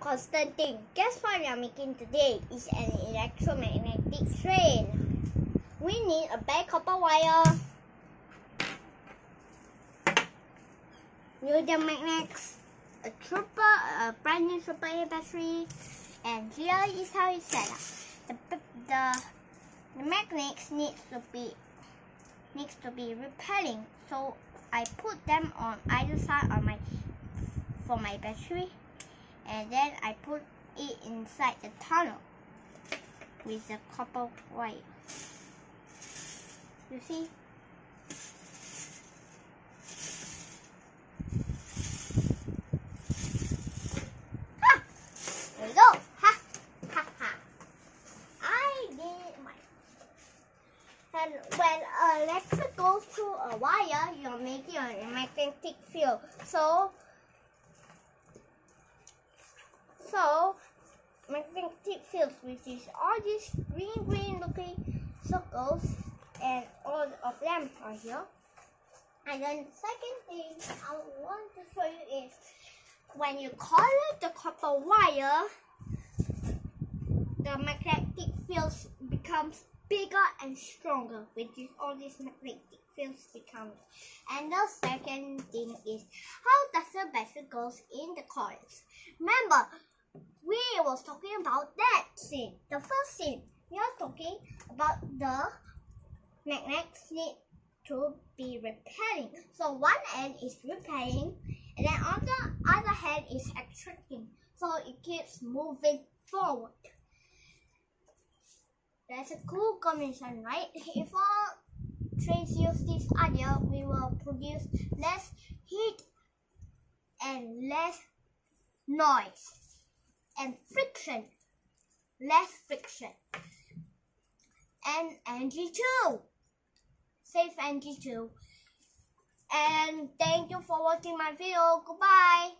Constantine. Guess what we are making today is an electromagnetic train. We need a bad copper wire, neodymium magnets, a trooper, a brand new triple A battery, and here is how it's set up. The, the, the magnets needs to be needs to be repelling, so I put them on either side on my for my battery and then I put it inside the tunnel with the copper wire. You see? Ha! There go! Ha! Ha ha! I did my... And when electric goes through a wire, you're making an magnetic field. So, magnetic fields, which is all these green, green looking circles, and all of them are here. And then the second thing I want to show you is when you color the copper wire, the magnetic fields becomes bigger and stronger, which is all these magnetic fields become. And the second thing is how does the battery goes in the coils. Remember, we was talking about that scene. The first scene, we are talking about the magnets need to be repelling. So one end is repelling and then on the other hand is attracting. So it keeps moving forward. That's a cool combination, right? If all trains use this idea, we will produce less heat and less noise and friction, less friction, and energy too, save energy too. And thank you for watching my video. Goodbye.